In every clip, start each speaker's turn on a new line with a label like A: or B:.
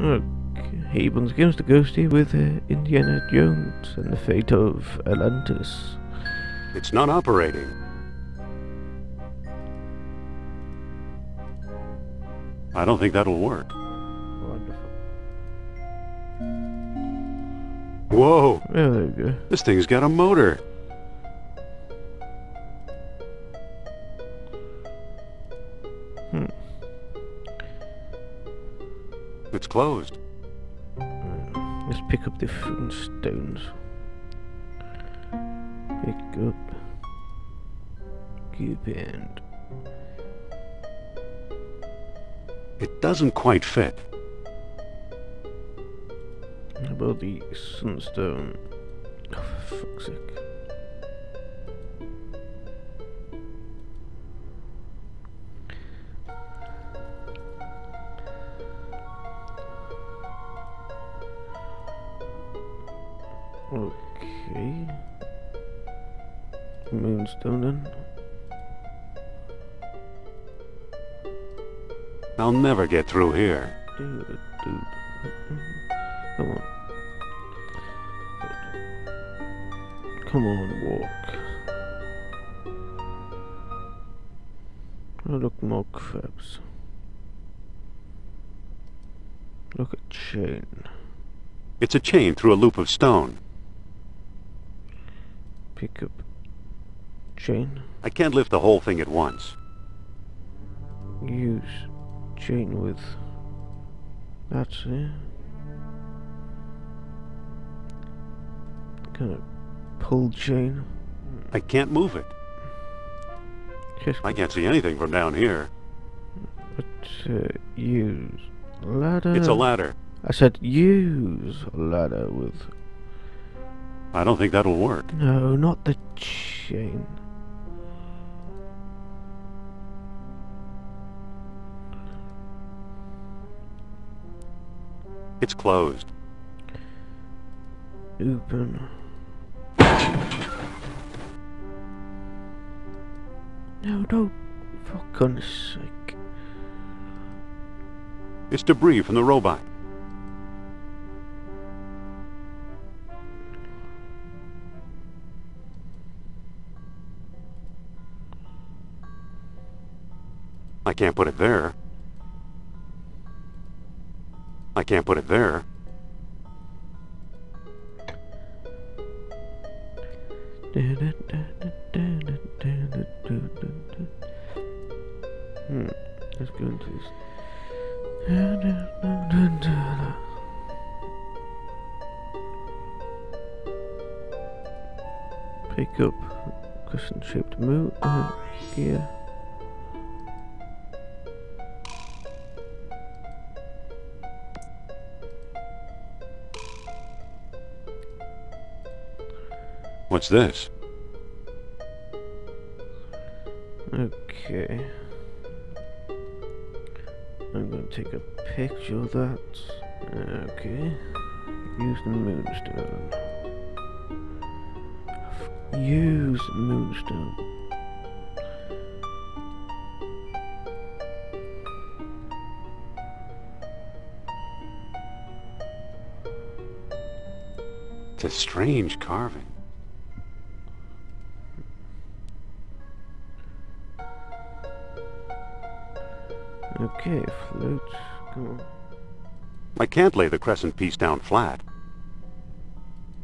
A: Okay, once again, the ghosty with uh, Indiana Jones and the fate of Atlantis.
B: It's not operating. I don't think that'll work.
A: Wonderful.
B: Whoa!
A: There we go.
B: This thing's got a motor. Closed.
A: Uh, Let's pick up the fucking stones. Pick up. Keep and.
B: It doesn't quite fit.
A: How about the sunstone? Oh, for fuck's sake. Okay. Moonstone then.
B: I'll never get through here.
A: Dude, dude. Mm-hmm. Come on. Come on, walk. Oh, look, more crabs. Look at chain.
B: It's a chain through a loop of stone.
A: Pick up chain.
B: I can't lift the whole thing at once.
A: Use chain with. That's it. Kind of pull chain.
B: I can't move it.
A: Just
B: I can't see anything from down here.
A: But uh, use ladder.
B: It's a ladder.
A: I said use ladder with.
B: I don't think that'll work.
A: No, not the chain.
B: It's closed.
A: Open. No, no. For goodness sake.
B: It's debris from the robot. I can't put it there. I can't put it there.
A: Hmm. Let's go into this. Pick up cushion shaped move uh, gear.
B: What's this?
A: Okay. I'm gonna take a picture of that. Okay. Use the moonstone. Use moonstone.
B: It's a strange carving.
A: Come on.
B: I can't lay the crescent piece down flat.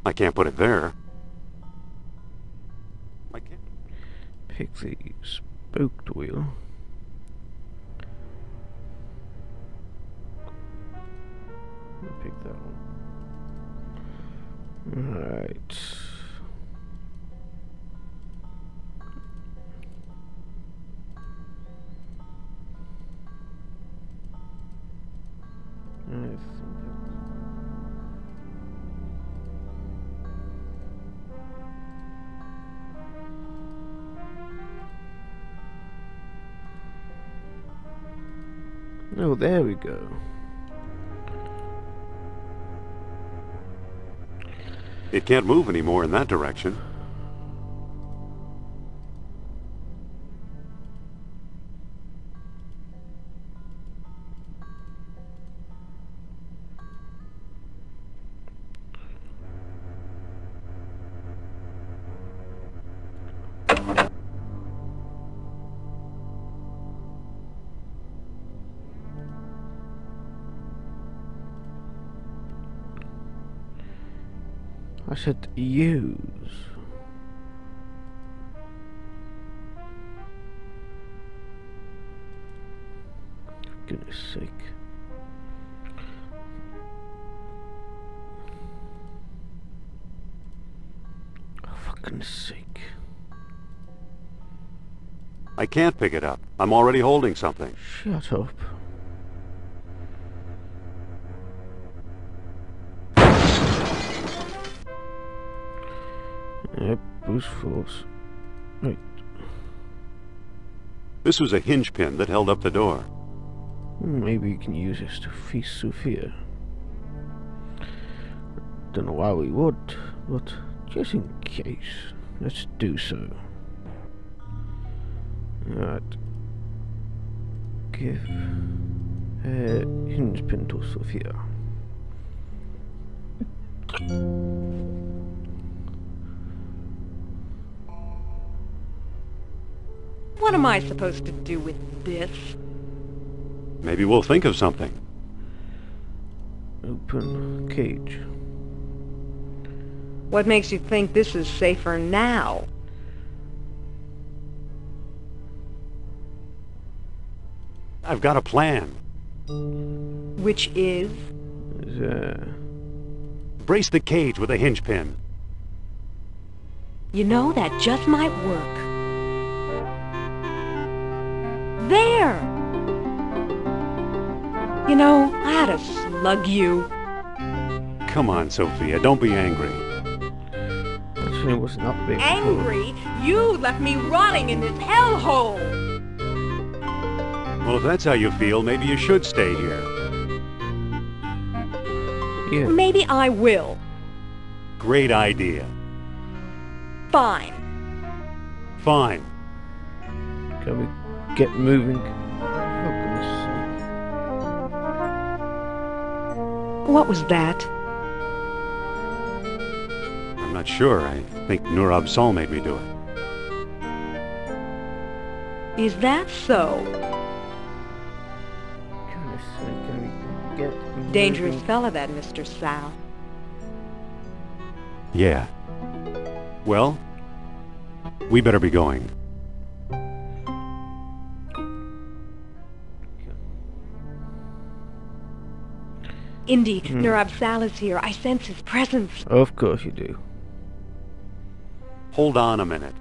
B: I can't put it there. I can't.
A: Pick the spoked wheel. Pick that one. Alright. Oh, there we go.
B: It can't move anymore in that direction.
A: Said use. For goodness sake. Oh, for goodness sake.
B: I can't pick it up. I'm already holding something.
A: Shut up. Force. Wait,
B: This was a hinge pin that held up the door.
A: maybe you can use this to feast Sophia. Don't know why we would, but just in case, let's do so. Alright. Give a hinge pin to Sophia.
C: What am I supposed to do with this?
B: Maybe we'll think of something.
A: Open cage.
C: What makes you think this is safer now?
B: I've got a plan.
C: Which is?
A: There.
B: Uh, Brace the cage with a hinge pin.
C: You know, that just might work. There! You know, I had to slug you.
B: Come on, Sophia, don't be angry.
A: Actually, it was not being
C: Angry? You left me rotting in this hellhole!
B: Well, if that's how you feel, maybe you should stay here.
A: Yeah.
C: Maybe I will.
B: Great idea.
C: Fine.
B: Fine.
A: Can we get moving? Oh, For.
C: What was that?
B: I'm not sure. I think Nurab Sal made me do it.
C: Is that so?
A: Can we get
C: Dangerous
A: moving?
C: fella, that Mr. Sal.
B: Yeah. Well, we better be going.
C: Indy.
A: Hmm.
C: Nurab Sal is here. I sense his presence.
A: Of course you do.
B: Hold on a minute.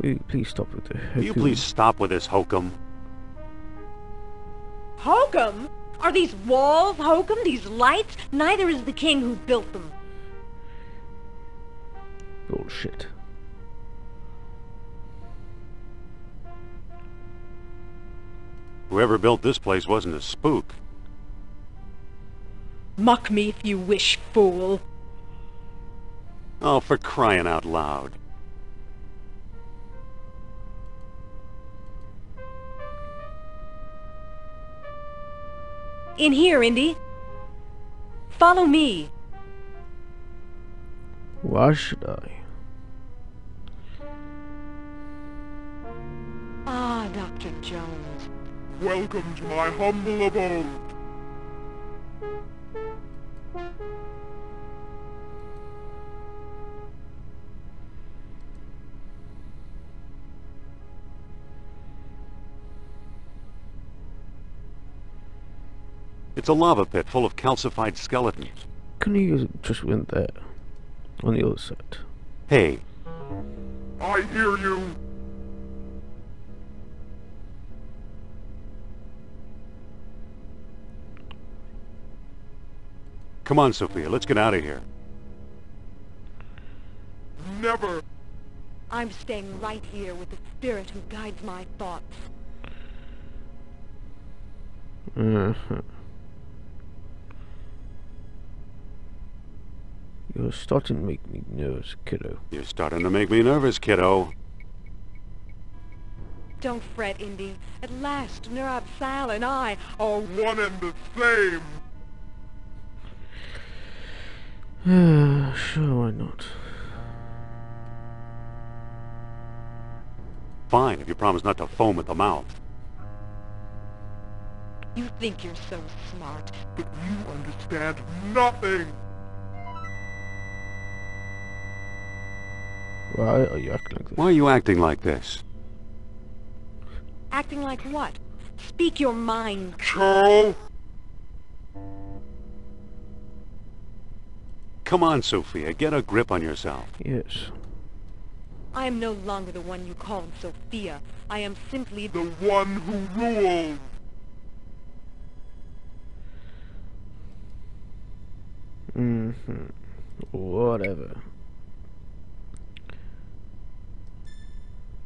A: Will you please stop with the
B: Will you please stop with this hokum?
C: Hokum? Are these walls hokum? These lights? Neither is the king who built them.
A: Bullshit.
B: Whoever built this place wasn't a spook.
C: Mock me if you wish, fool.
B: Oh, for crying out loud.
C: In here, Indy. Follow me.
A: Why should I?
C: Ah, Dr. Jones.
D: Welcome to my humble abode.
B: It's a lava pit full of calcified skeletons.
A: Couldn't you just went there? On the other side.
B: Hey,
D: I hear you.
B: Come on, Sophia, let's get out of here.
D: Never.
C: I'm staying right here with the spirit who guides my thoughts.
A: Uh-huh. You're starting to make me nervous, kiddo.
B: You're starting to make me nervous, kiddo.
C: Don't fret, Indy. At last, Nurab Sal and I are
D: One and the same.
A: Uh, sure, why not?
B: Fine, if you promise not to foam at the mouth.
C: You think you're so smart.
D: But you understand nothing.
A: Why are you acting like this?
B: Why are you acting like this?
C: Acting like what? Speak your mind.
D: Charles?
B: Come on, Sophia, get a grip on yourself.
A: Yes.
C: I am no longer the one you called Sophia. I am simply
D: The one who rules.
A: Mm-hmm. Whatever.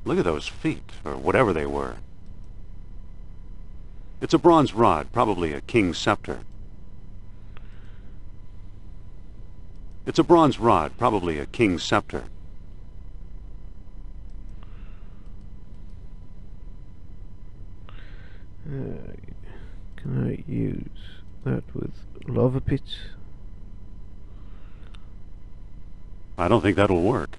B: Look at those feet, or whatever they were. It's a bronze rod, probably a king's scepter. It's a bronze rod, probably a king's scepter.
A: Uh, can I use that with lava pits?
B: I don't think that'll work.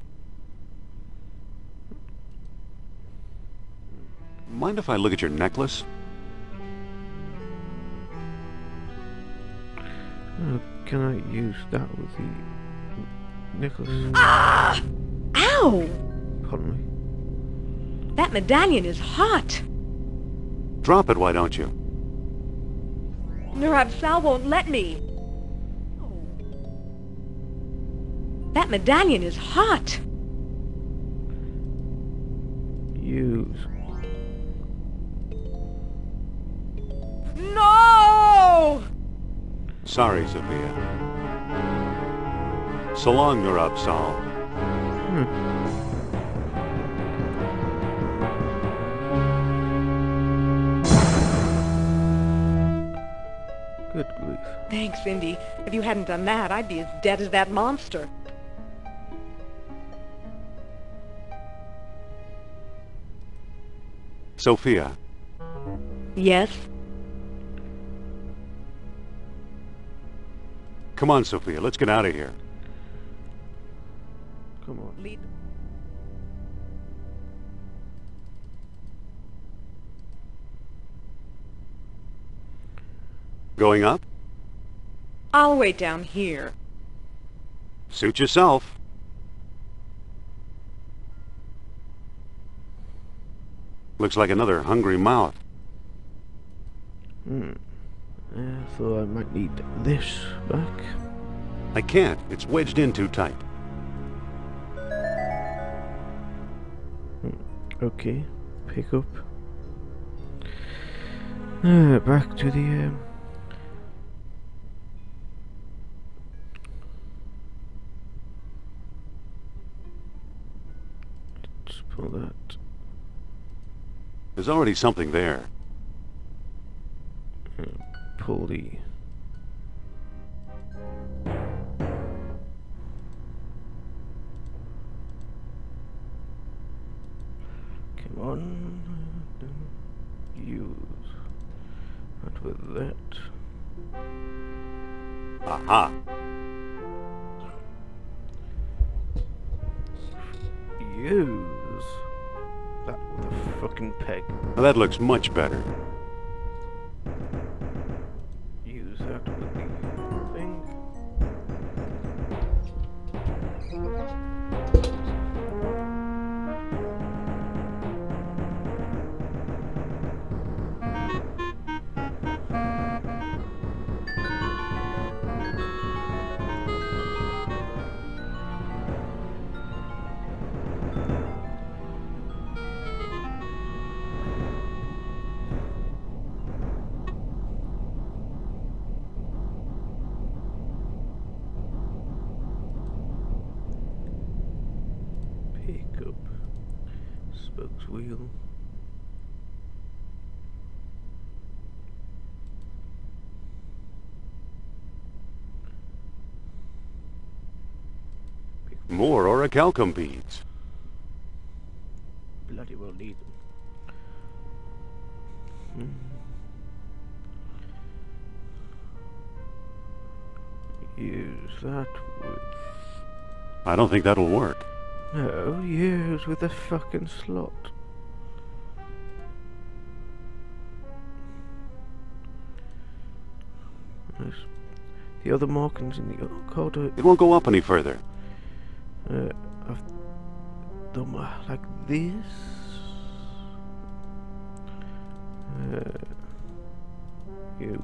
B: Mind if I look at your necklace?
A: Uh, can I use that with the necklace?
C: Ah! Ow!
A: Pardon me.
C: That medallion is hot.
B: Drop it, why don't you?
C: Nurab Sal won't let me. That medallion is hot.
A: Use.
B: Sorry, Sophia. So long, Nurab Sal.
A: Hmm. Good grief.
C: Thanks, Indy. If you hadn't done that, I'd be as dead as that monster.
B: Sophia,
C: Yes?
B: Come on, Sophia, let's get out of here.
A: Come on.
C: Lead.
B: Going up?
C: I'll wait down here.
B: Suit yourself. Looks like another hungry mouth.
A: Hmm. I thought I might need this back.
B: I can't. It's wedged in too tight.
A: Okay. Pick up. Uh, back to the um, Let's pull that.
B: There's already something there.
A: Pull the. Come on. Use. Not with that.
B: Aha.
A: Use. That with the fucking peg.
B: Now that looks much better. More orichalcum beads.
A: Bloody well need them. Hmm. Use that with.
B: I don't think that'll work.
A: No, use with the fucking slot. The other markings in the code
B: It won't go up any further.
A: Uh, I've done my, like this. Uh, use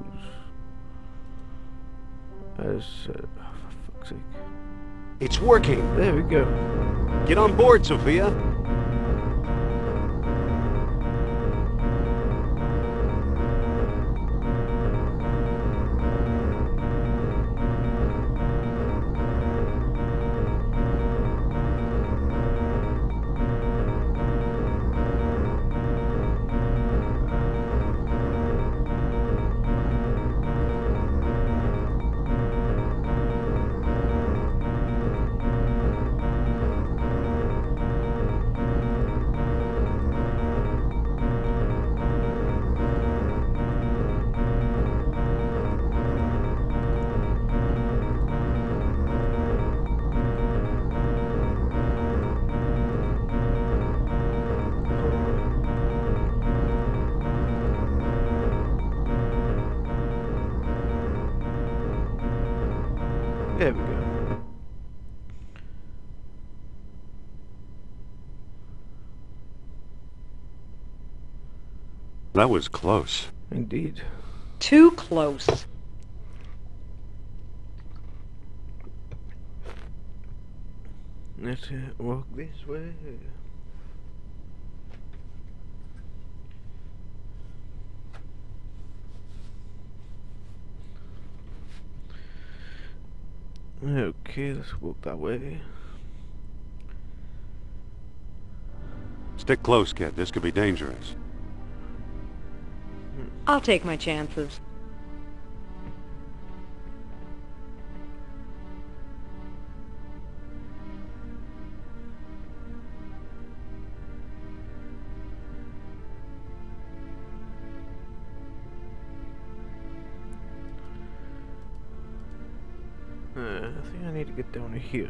A: as uh, for fuck's sake.
B: It's working.
A: There we go.
B: Get on board, Sophia. That was close.
A: Indeed.
C: Too close.
A: Let's uh, walk this way. Okay, let's walk that way.
B: Stick close, kid. This could be dangerous.
C: I'll take my chances.
A: Uh, I think I need to get down to here.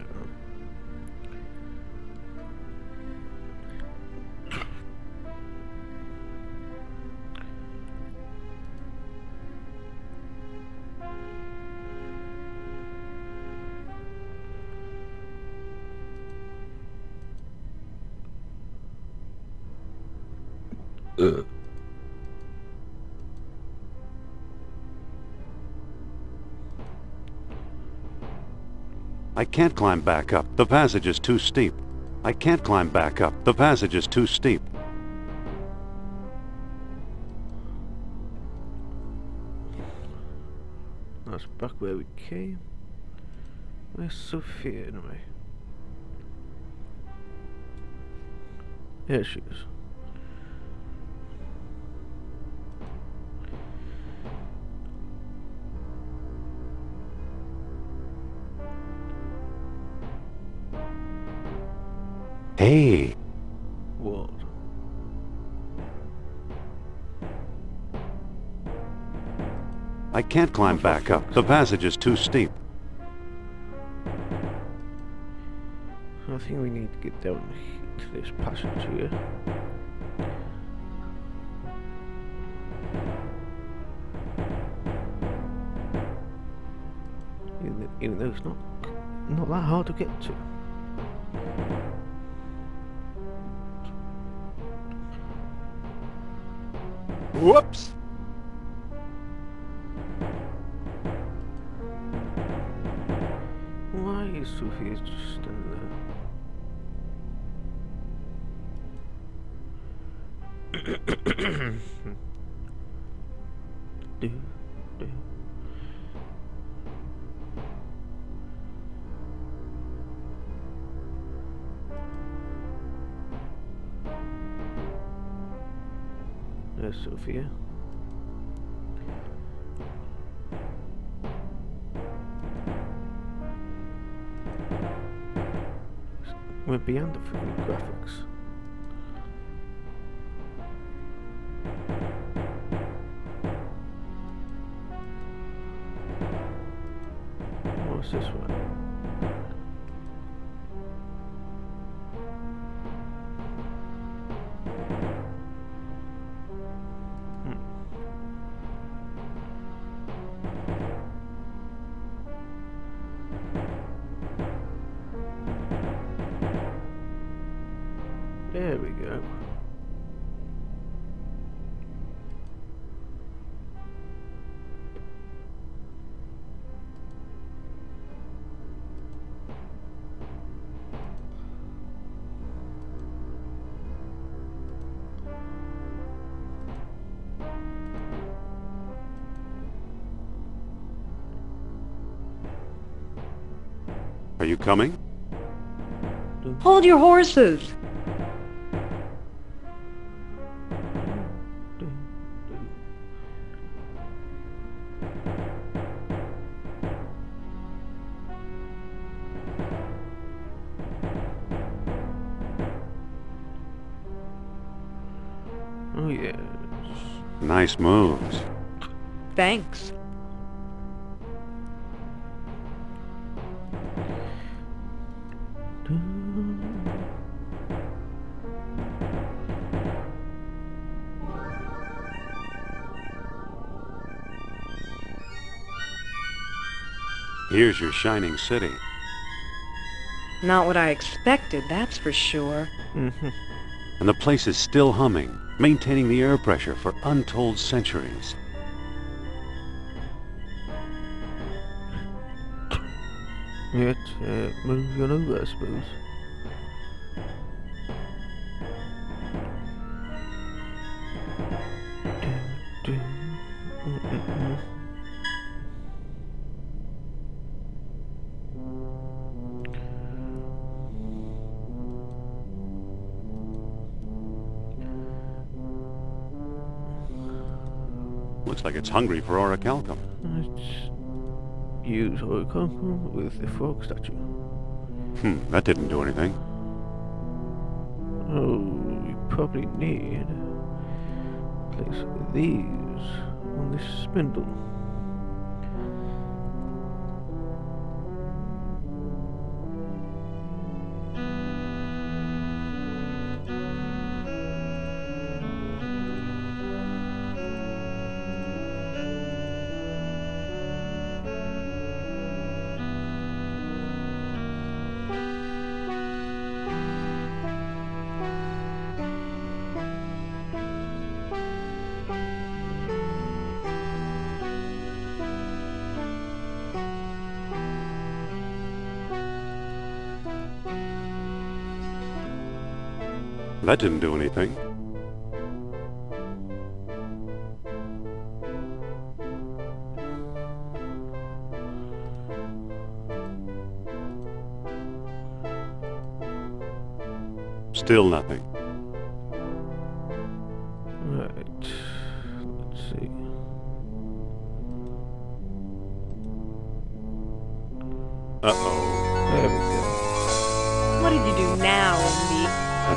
B: I can't climb back up. The passage is too steep. I can't climb back up. The passage is too steep.
A: That's back where we came. Where's Sophia anyway? There she is.
B: Hey,
A: What?
B: I can't climb back up. The passage is too steep.
A: I think we need to get down to this passage here. Even though, it's not not that hard to get to.
D: Whoops!
A: Why is Sophia just There's Sophia. We're beyond the graphics. What's this one?
B: Are you coming?
C: Hold your horses.
A: Oh yes.
B: Nice moves.
C: Thanks.
B: Here's your shining city.
C: Not what I expected, that's for sure.
A: Mm-hmm.
B: And the place is still humming, maintaining the air pressure for untold centuries.
A: Yet, uh, moving on over, I suppose.
B: Looks like it's hungry for orichalcum.
A: Let's use Orichalcum with the frog statue.
B: Hmm, that didn't do anything.
A: Oh, we probably need place these on this spindle.
B: That didn't do anything. Still nothing.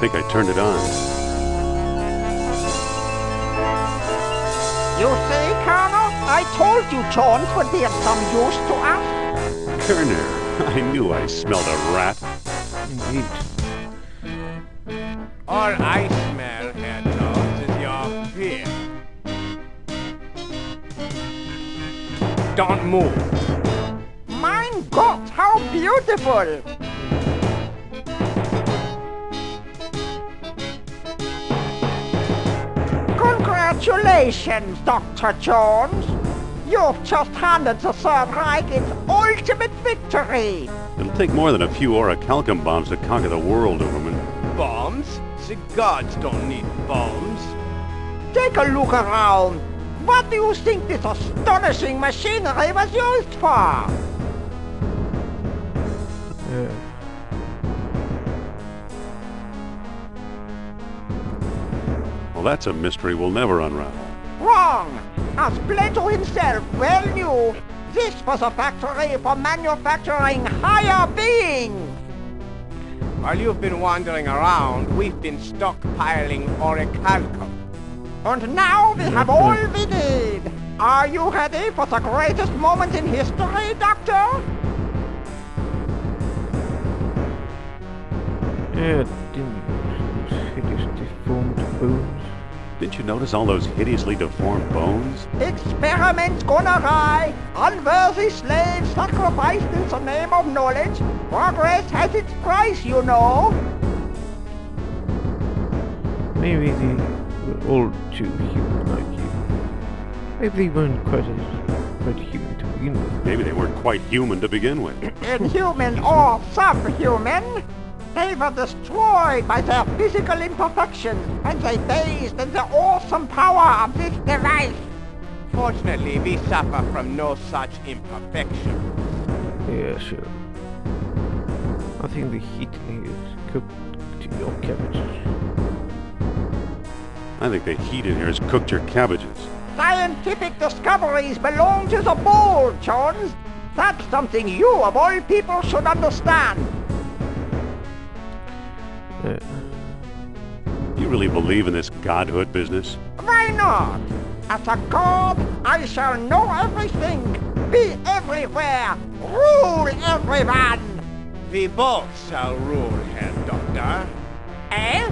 B: Think I turned it on.
E: You see, Colonel? I told you Jones would be of some use to us.
B: Kerner, I knew I smelled a rat.
A: Indeed.
D: All I smell, Herr Jones, is your fear. Don't move.
E: Mein Gott, how beautiful! Congratulations, Dr. Jones. You've just handed the Third Reich its ultimate victory.
B: It'll take more than a few orichalcum bombs to conquer the world, Ubermann.
D: Bombs? The gods don't need bombs.
E: Take a look around. What do you think this astonishing machinery was used for?
A: Yeah.
B: That's a mystery we'll never unravel.
E: Wrong! As Plato himself well knew, this was a factory for manufacturing higher beings.
D: While you've been wandering around, we've been stockpiling orichalcum.
E: And now we have all we need. Are you ready for the greatest moment in history, Doctor?
A: Yeah, didn't those hideous deformed bones.
B: Didn't you notice all those hideously deformed bones?
E: Experiments gone awry, unworthy slaves sacrificed in the name of knowledge. Progress has its price, you know.
A: Maybe they were all too human like you. Maybe they weren't quite as quite human to begin with.
B: Maybe they weren't quite human to begin with.
E: Inhuman or subhuman, they were destroyed by their physical imperfections and they bathed in the awesome power of this device.
D: Fortunately, we suffer from no such imperfection.
A: Yeah, sure. I think the heat in here is cooked your cabbage.
B: I think the heat in here has cooked your cabbages.
E: Scientific discoveries belong to the bold, Jones. That's something you, of all people, should understand.
A: Uh,
B: You really believe in this godhood business?
E: Why not? As a god, I shall know everything, be everywhere, rule everyone.
D: We both shall rule, Herr Doctor.
E: Eh?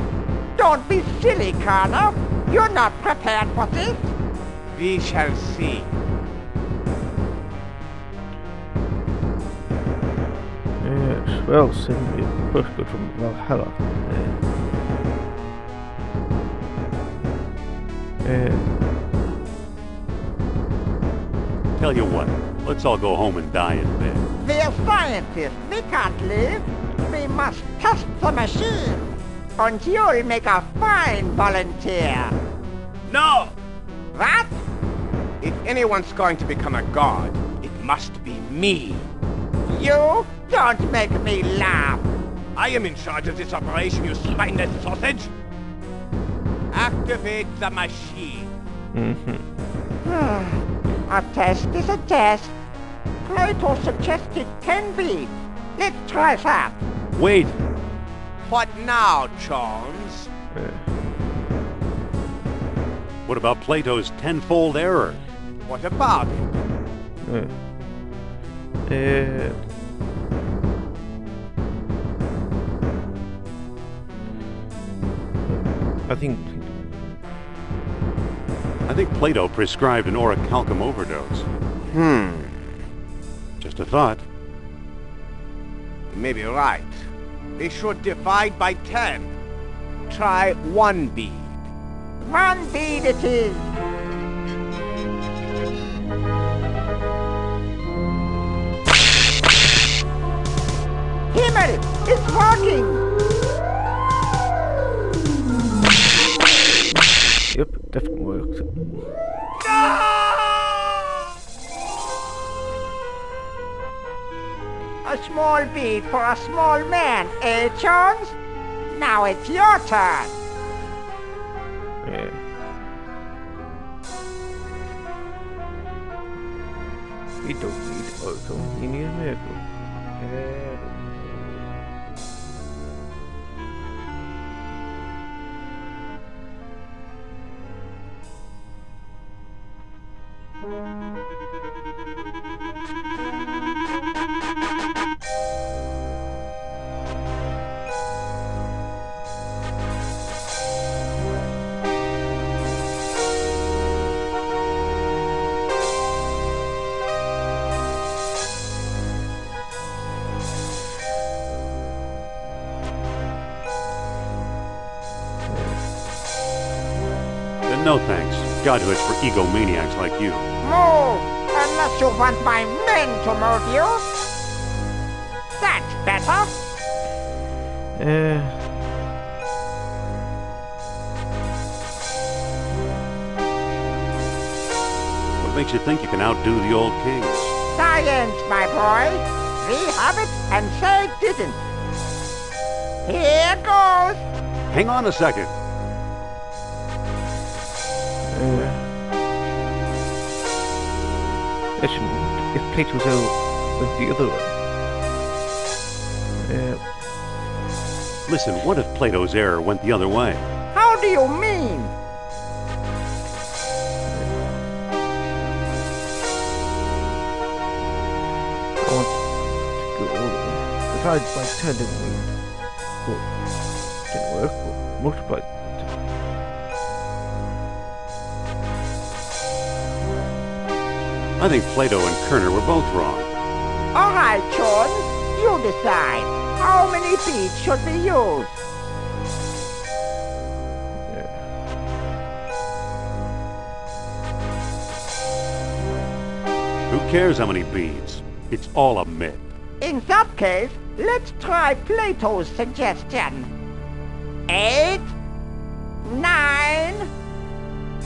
E: Don't be silly, Colonel. You're not prepared for this.
D: We shall see.
A: Well, send me a postcode from Valhalla. Uh, uh,
B: Tell you what, let's all go home and die in bed.
E: We're scientists. We can't live. We must test the machine. And you'll make a fine volunteer.
D: No!
E: What?
D: If anyone's going to become a god, it must be me.
E: You? Don't make me laugh.
D: I am in charge of this operation, you spineless sausage! Activate the machine.
A: Mm-hmm.
E: a test is a test. Plato suggested can be. Let's try that.
B: Wait!
D: What now, Jones?
A: Uh,
B: What about Plato's tenfold error?
D: What about it?
A: uh, uh, I think
B: I think Plato prescribed an orichalcum overdose.
D: Hmm.
B: Just a thought.
D: You may be right. They should divide by ten. Try one bead.
E: One bead it is. Himmel! It's working!
A: Definitely worked.
E: A small bead for a small man, eh, Jones? Now it's your turn.
B: No thanks. Godhood's for egomaniacs like you.
E: Move! Unless you want my men to move you. That's better.
A: uh,
B: What makes you think you can outdo the old kings?
E: Science, my boy. We have it and they didn't. Here goes.
B: Hang on a second.
A: Actually, if Plato's out went the other way. Uh,
B: Listen, what if Plato's error went the other way?
E: How do you mean?
A: I want to go all the way. If I by ten didn't mean, well, didn't work, but multiplied.
B: I think Plato and Kerner were both wrong.
E: All right, Jones. You decide. How many beads should we use?
B: Who cares how many beads? It's all a myth.
E: In that case, let's try Plato's suggestion. Eight, nine,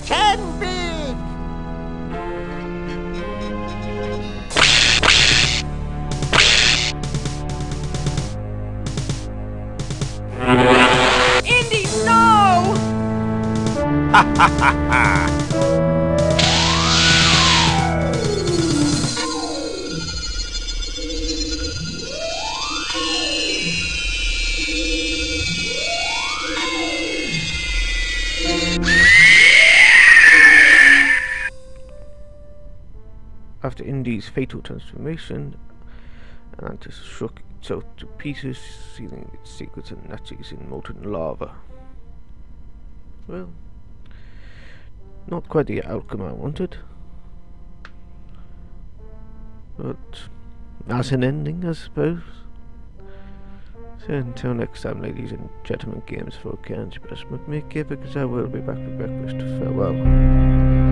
E: ten
A: Indy's fatal transformation, Atlantis shook itself to pieces, sealing its secrets and Nazis in molten lava. Well, not quite the outcome I wanted. But as an ending, I suppose. So until next time, ladies and gentlemen, games for Can't Best Make me give because I will be back for breakfast. Farewell.